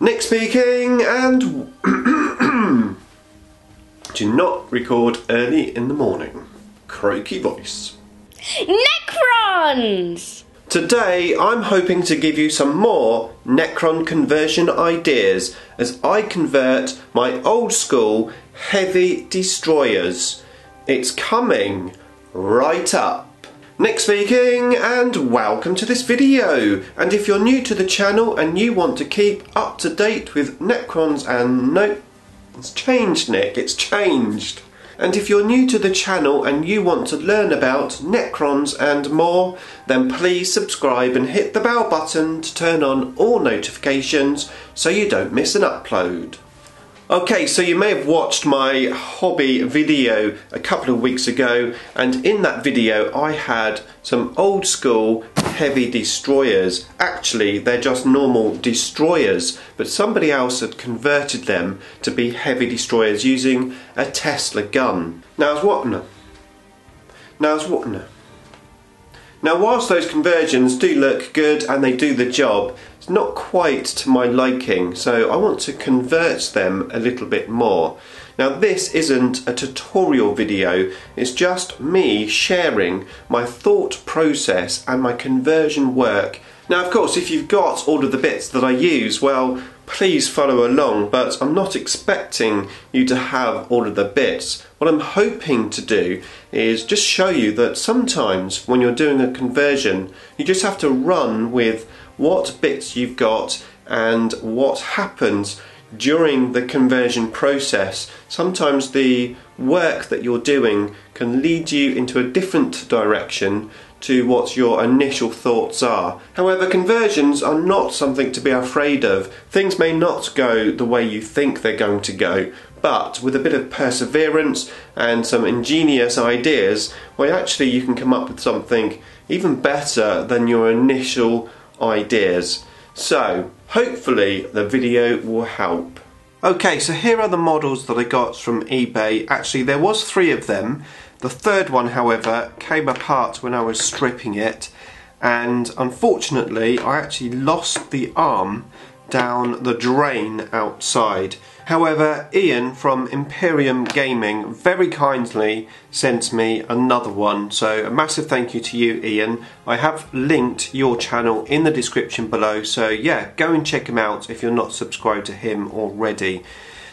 Nick speaking, and do not record early in the morning. Croaky voice. Necrons! Today I'm hoping to give you some more Necron conversion ideas as I convert my old school heavy destroyers. It's coming right up. Nick speaking and welcome to this video and if you're new to the channel and you want to keep up to date with Necrons and no it's changed Nick it's changed and if you're new to the channel and you want to learn about Necrons and more then please subscribe and hit the bell button to turn on all notifications so you don't miss an upload. Okay, so you may have watched my hobby video a couple of weeks ago and in that video I had some old school heavy destroyers. Actually, they're just normal destroyers, but somebody else had converted them to be heavy destroyers using a Tesla gun. Now, what? No. Now, what? No. Now, whilst those conversions do look good and they do the job, it's not quite to my liking, so I want to convert them a little bit more. Now, this isn't a tutorial video, it's just me sharing my thought process and my conversion work. Now, of course, if you've got all of the bits that I use, well, please follow along, but I'm not expecting you to have all of the bits. What I'm hoping to do is just show you that sometimes when you're doing a conversion, you just have to run with what bits you've got and what happens during the conversion process. Sometimes the work that you're doing can lead you into a different direction to what your initial thoughts are. However, conversions are not something to be afraid of. Things may not go the way you think they're going to go, but with a bit of perseverance and some ingenious ideas, well, actually, you can come up with something even better than your initial ideas. So, hopefully, the video will help. Okay, so here are the models that I got from eBay. Actually, there was three of them. The third one, however, came apart when I was stripping it, and unfortunately, I actually lost the arm down the drain outside. However, Ian from Imperium Gaming very kindly sent me another one, so a massive thank you to you, Ian. I have linked your channel in the description below, so yeah, go and check him out if you're not subscribed to him already.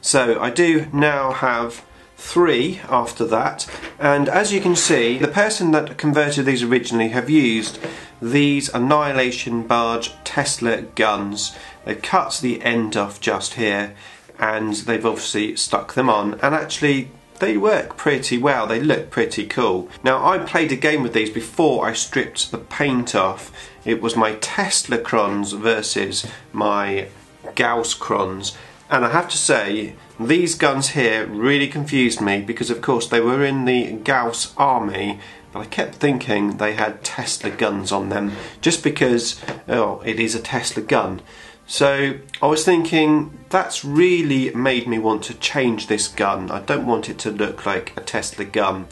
So I do now have three after that and as you can see the person that converted these originally have used these Annihilation Barge Tesla guns. They've cut the end off just here and they've obviously stuck them on and actually they work pretty well, they look pretty cool. Now I played a game with these before I stripped the paint off. It was my Teslacrons versus my Gausscrons and I have to say these guns here really confused me because of course they were in the Gauss army but I kept thinking they had Tesla guns on them just because oh it is a Tesla gun so I was thinking that's really made me want to change this gun. I don't want it to look like a Tesla gun.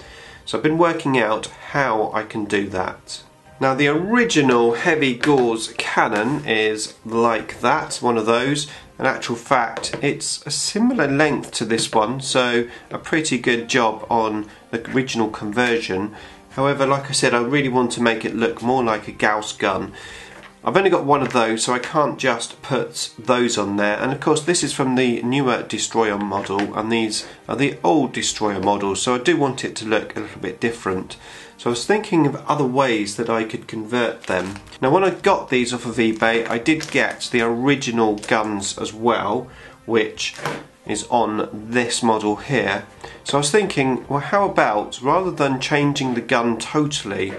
So I've been working out how I can do that. Now the original Heavy Gauss cannon is like that, one of those. In actual fact, it's a similar length to this one, so a pretty good job on the original conversion. However, like I said, I really want to make it look more like a Gauss gun. I've only got one of those so I can't just put those on there and of course this is from the newer Destroyer model and these are the old Destroyer models so I do want it to look a little bit different. So I was thinking of other ways that I could convert them. Now when I got these off of eBay I did get the original guns as well which is on this model here. So I was thinking well how about rather than changing the gun totally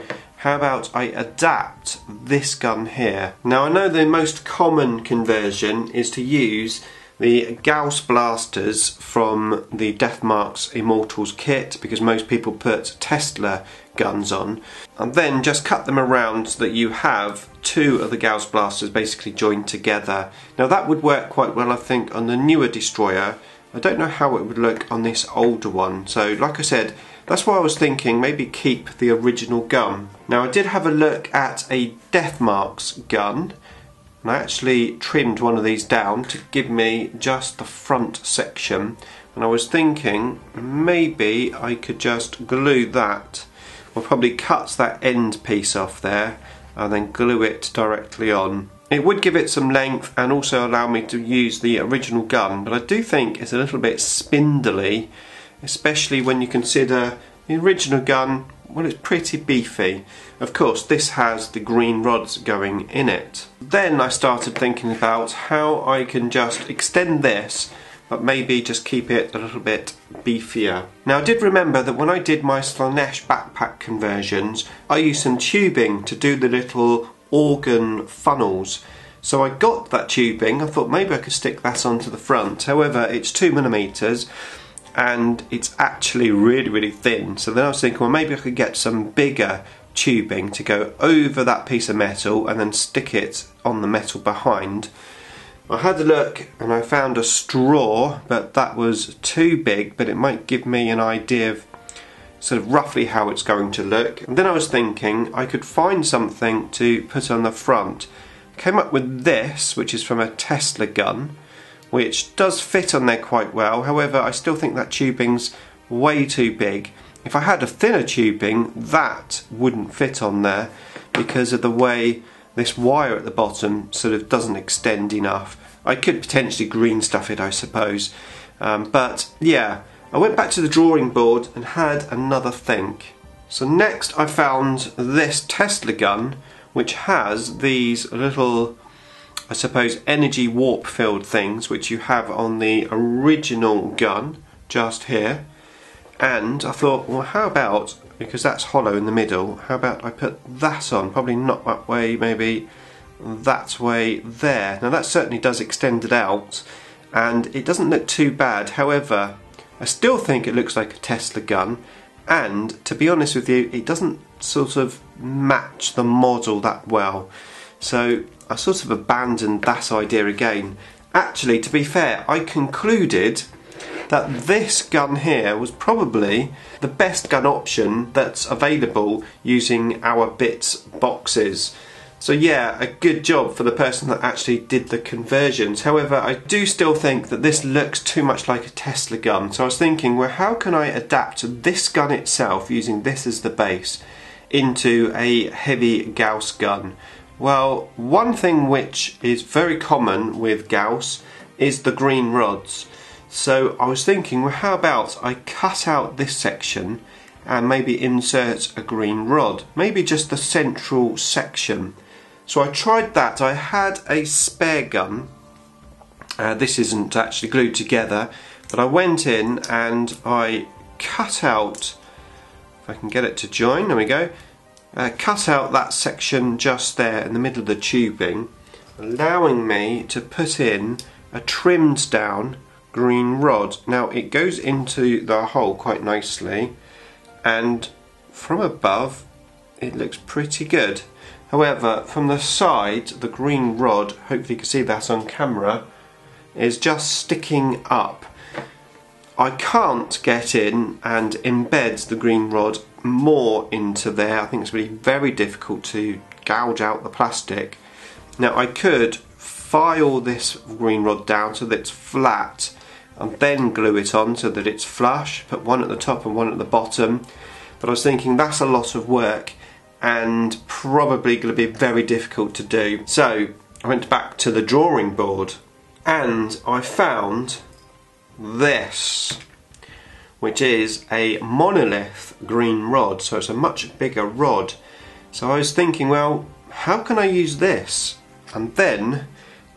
how about I adapt this gun here? Now I know the most common conversion is to use the Gauss blasters from the Deathmarks Immortals kit because most people put Tesla guns on and then just cut them around so that you have two of the Gauss blasters basically joined together. Now that would work quite well I think on the newer destroyer. I don't know how it would look on this older one so like I said that's why I was thinking maybe keep the original gun. Now I did have a look at a Deathmarks gun and I actually trimmed one of these down to give me just the front section and I was thinking maybe I could just glue that or probably cut that end piece off there and then glue it directly on. It would give it some length and also allow me to use the original gun but I do think it's a little bit spindly especially when you consider the original gun well it's pretty beefy. Of course this has the green rods going in it. Then I started thinking about how I can just extend this but maybe just keep it a little bit beefier. Now I did remember that when I did my Slaanesh backpack conversions I used some tubing to do the little organ funnels. So I got that tubing, I thought maybe I could stick that onto the front, however it's 2 millimeters and it's actually really really thin. So then I was thinking well maybe I could get some bigger tubing to go over that piece of metal and then stick it on the metal behind. I had a look and I found a straw but that was too big but it might give me an idea of sort of roughly how it's going to look and then I was thinking I could find something to put on the front came up with this which is from a Tesla gun which does fit on there quite well. However, I still think that tubing's way too big. If I had a thinner tubing, that wouldn't fit on there because of the way this wire at the bottom sort of doesn't extend enough. I could potentially green stuff it, I suppose. Um, but yeah, I went back to the drawing board and had another think. So next I found this Tesla gun which has these little I suppose, energy warp filled things which you have on the original gun just here. And I thought, well, how about, because that's hollow in the middle, how about I put that on? Probably not that way, maybe that way there. Now that certainly does extend it out and it doesn't look too bad. However, I still think it looks like a Tesla gun and to be honest with you, it doesn't sort of match the model that well. So I sort of abandoned that idea again. Actually, to be fair, I concluded that this gun here was probably the best gun option that's available using our bits boxes. So yeah, a good job for the person that actually did the conversions. However, I do still think that this looks too much like a Tesla gun. So I was thinking, well, how can I adapt this gun itself using this as the base into a heavy Gauss gun? Well, one thing which is very common with Gauss is the green rods. So I was thinking, well, how about I cut out this section and maybe insert a green rod, maybe just the central section. So I tried that. I had a spare gun. Uh, this isn't actually glued together, but I went in and I cut out, if I can get it to join, there we go, uh, cut out that section just there in the middle of the tubing allowing me to put in a trimmed down green rod. Now it goes into the hole quite nicely and from above it looks pretty good. However from the side the green rod, hopefully you can see that on camera, is just sticking up. I can't get in and embed the green rod more into there. I think it's really very difficult to gouge out the plastic. Now I could file this green rod down so that it's flat and then glue it on so that it's flush, put one at the top and one at the bottom. But I was thinking that's a lot of work and probably going to be very difficult to do. So I went back to the drawing board and I found this which is a monolith green rod, so it's a much bigger rod. So I was thinking, well, how can I use this? And then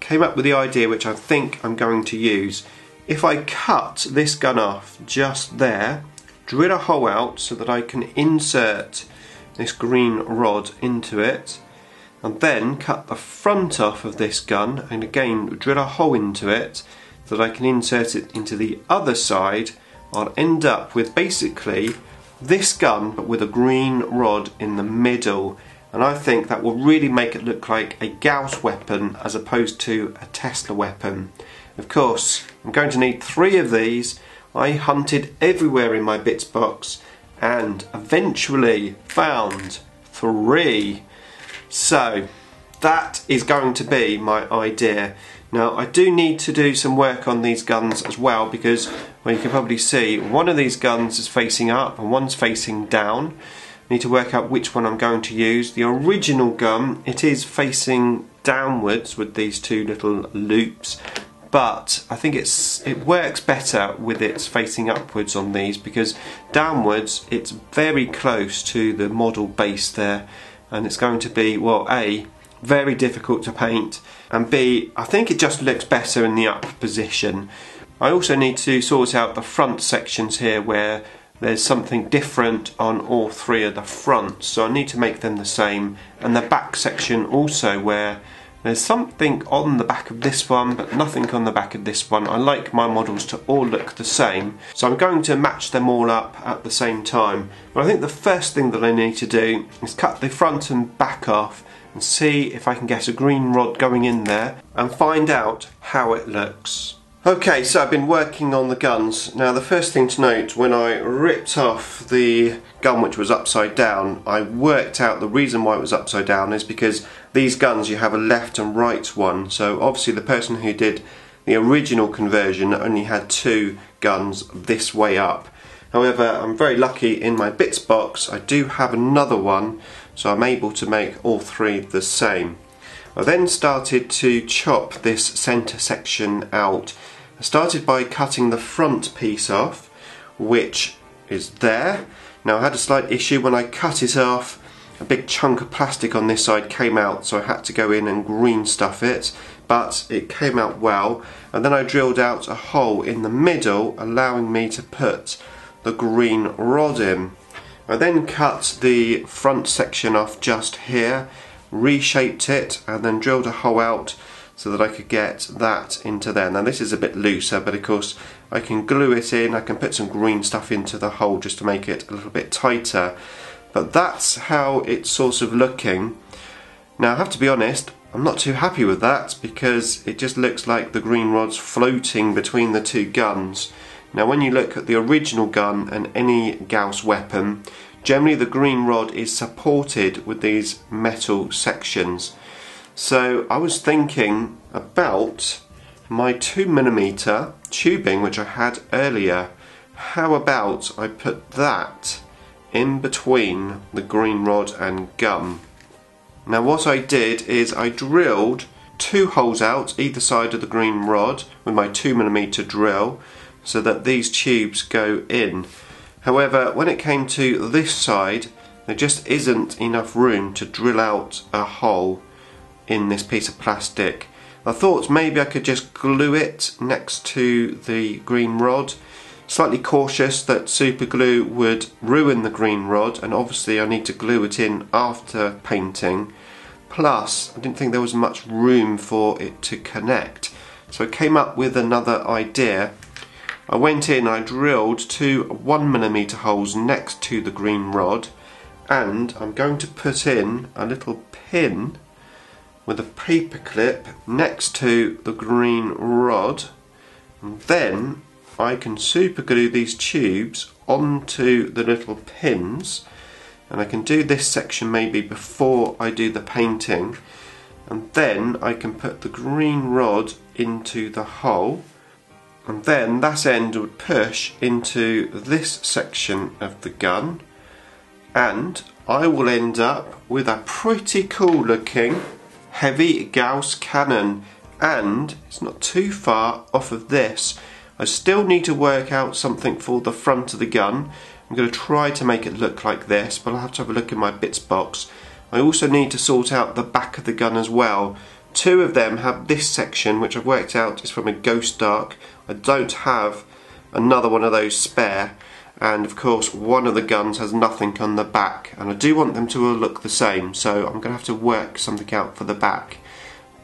came up with the idea which I think I'm going to use. If I cut this gun off just there, drill a hole out so that I can insert this green rod into it, and then cut the front off of this gun and again drill a hole into it so that I can insert it into the other side I'll end up with basically this gun but with a green rod in the middle and I think that will really make it look like a Gauss weapon as opposed to a Tesla weapon. Of course, I'm going to need three of these. I hunted everywhere in my bits box and eventually found three. So, that is going to be my idea. Now I do need to do some work on these guns as well because well, you can probably see one of these guns is facing up and one's facing down. I need to work out which one I'm going to use. The original gun, it is facing downwards with these two little loops but I think it's it works better with it facing upwards on these because downwards it's very close to the model base there. And it's going to be well a very difficult to paint. And B I think it just looks better in the up position. I also need to sort out the front sections here where there's something different on all three of the fronts. So I need to make them the same. And the back section also where there's something on the back of this one but nothing on the back of this one. I like my models to all look the same so I'm going to match them all up at the same time. But I think the first thing that I need to do is cut the front and back off and see if I can get a green rod going in there and find out how it looks. Okay, so I've been working on the guns. Now the first thing to note, when I ripped off the gun which was upside down, I worked out the reason why it was upside down is because these guns you have a left and right one. So obviously the person who did the original conversion only had two guns this way up. However, I'm very lucky in my bits box, I do have another one so I'm able to make all three the same. I then started to chop this centre section out. I started by cutting the front piece off, which is there. Now I had a slight issue when I cut it off, a big chunk of plastic on this side came out so I had to go in and green stuff it but it came out well and then I drilled out a hole in the middle allowing me to put the green rod in. I then cut the front section off just here, reshaped it and then drilled a hole out so that I could get that into there. Now this is a bit looser but of course I can glue it in, I can put some green stuff into the hole just to make it a little bit tighter. But that's how it's sort of looking. Now I have to be honest, I'm not too happy with that because it just looks like the green rod's floating between the two guns. Now when you look at the original gun and any Gauss weapon, generally the green rod is supported with these metal sections. So I was thinking about my 2mm tubing which I had earlier. How about I put that in between the green rod and gum. Now what I did is I drilled two holes out either side of the green rod with my 2mm drill so that these tubes go in. However, when it came to this side, there just isn't enough room to drill out a hole in this piece of plastic. I thought maybe I could just glue it next to the green rod. Slightly cautious that super glue would ruin the green rod and obviously I need to glue it in after painting. Plus, I didn't think there was much room for it to connect. So I came up with another idea I went in, I drilled two 1mm holes next to the green rod and I'm going to put in a little pin with a paper clip next to the green rod and then I can super glue these tubes onto the little pins and I can do this section maybe before I do the painting and then I can put the green rod into the hole and then that end would push into this section of the gun and I will end up with a pretty cool looking heavy Gauss cannon and it's not too far off of this. I still need to work out something for the front of the gun. I'm going to try to make it look like this but I'll have to have a look in my bits box. I also need to sort out the back of the gun as well. Two of them have this section which I've worked out is from a Ghost Ark. I don't have another one of those spare. And of course one of the guns has nothing on the back. And I do want them to all look the same so I'm going to have to work something out for the back.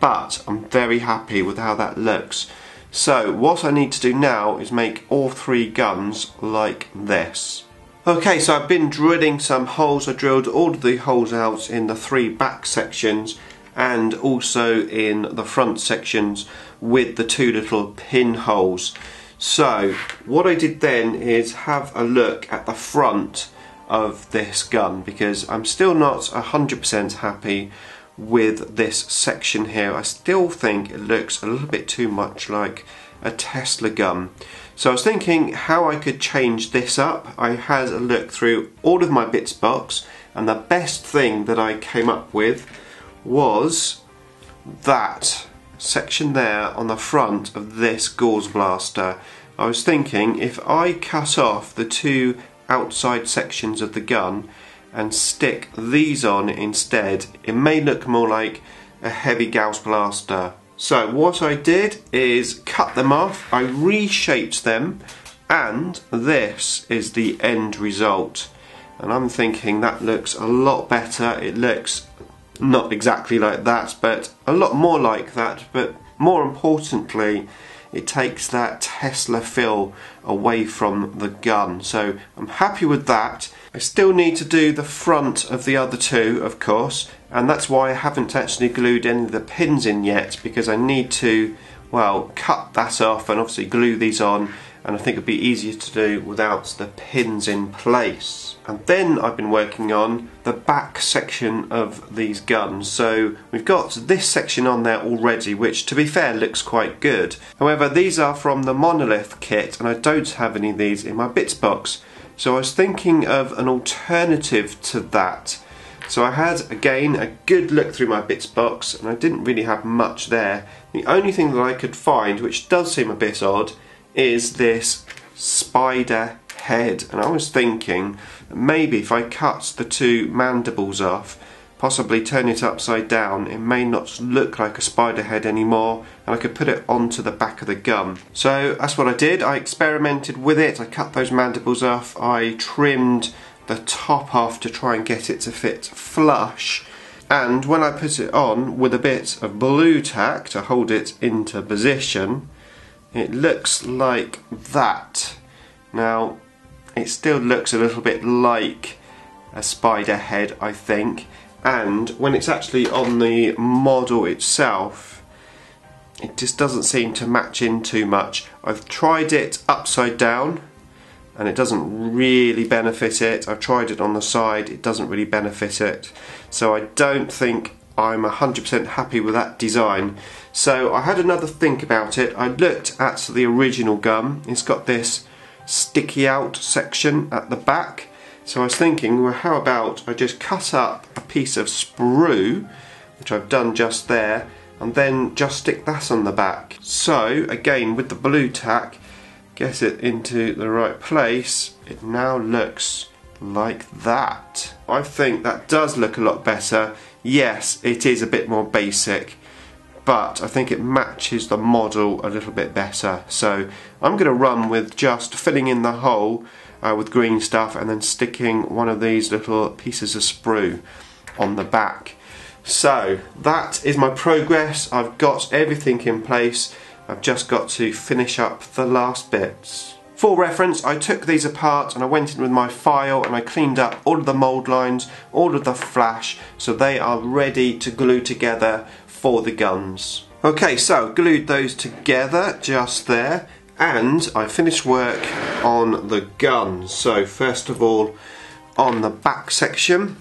But I'm very happy with how that looks. So what I need to do now is make all three guns like this. Okay so I've been drilling some holes. I drilled all of the holes out in the three back sections and also in the front sections with the two little pinholes. So what I did then is have a look at the front of this gun because I'm still not 100% happy with this section here. I still think it looks a little bit too much like a Tesla gun. So I was thinking how I could change this up. I had a look through all of my bits box and the best thing that I came up with was that section there on the front of this Gauss blaster. I was thinking if I cut off the two outside sections of the gun and stick these on instead, it may look more like a heavy Gauss blaster. So what I did is cut them off, I reshaped them, and this is the end result. And I'm thinking that looks a lot better. It looks not exactly like that, but a lot more like that. But more importantly, it takes that Tesla feel away from the gun. So I'm happy with that. I still need to do the front of the other two, of course, and that's why I haven't actually glued any of the pins in yet because I need to, well, cut that off and obviously glue these on and I think it'd be easier to do without the pins in place. And then I've been working on the back section of these guns. So we've got this section on there already, which to be fair looks quite good. However, these are from the Monolith kit and I don't have any of these in my bits box. So I was thinking of an alternative to that. So I had, again, a good look through my bits box and I didn't really have much there. The only thing that I could find, which does seem a bit odd, is this spider head and I was thinking maybe if I cut the two mandibles off possibly turn it upside down it may not look like a spider head anymore and I could put it onto the back of the gum. so that's what I did I experimented with it I cut those mandibles off I trimmed the top off to try and get it to fit flush and when I put it on with a bit of Blu Tack to hold it into position it looks like that. Now, it still looks a little bit like a spider head, I think, and when it's actually on the model itself, it just doesn't seem to match in too much. I've tried it upside down, and it doesn't really benefit it. I've tried it on the side, it doesn't really benefit it. So I don't think I'm 100% happy with that design. So I had another think about it. I looked at the original gum. It's got this sticky out section at the back. So I was thinking, well, how about I just cut up a piece of sprue, which I've done just there, and then just stick that on the back. So again, with the Blu Tack, get it into the right place, it now looks like that. I think that does look a lot better. Yes, it is a bit more basic, but I think it matches the model a little bit better. So I'm going to run with just filling in the hole uh, with green stuff and then sticking one of these little pieces of sprue on the back. So that is my progress. I've got everything in place. I've just got to finish up the last bits. For reference, I took these apart and I went in with my file and I cleaned up all of the mould lines, all of the flash, so they are ready to glue together for the guns. Okay, so glued those together just there and I finished work on the guns. So first of all, on the back section,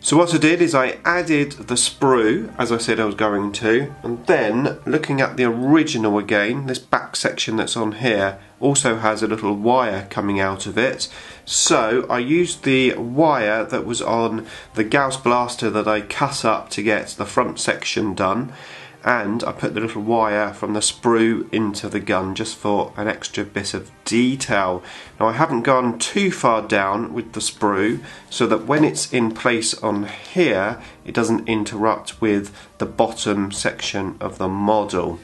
so what I did is I added the sprue, as I said I was going to, and then looking at the original again, this back section that's on here also has a little wire coming out of it. So I used the wire that was on the Gauss blaster that I cut up to get the front section done and I put the little wire from the sprue into the gun just for an extra bit of detail. Now I haven't gone too far down with the sprue so that when it's in place on here it doesn't interrupt with the bottom section of the model.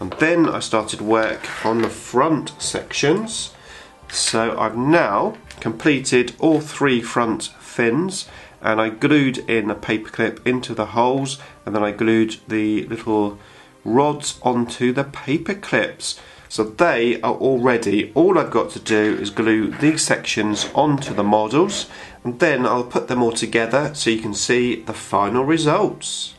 And then I started work on the front sections. So I've now completed all three front fins and I glued in a paperclip into the holes and then I glued the little rods onto the paper clips. So they are all ready. All I've got to do is glue these sections onto the models and then I'll put them all together so you can see the final results.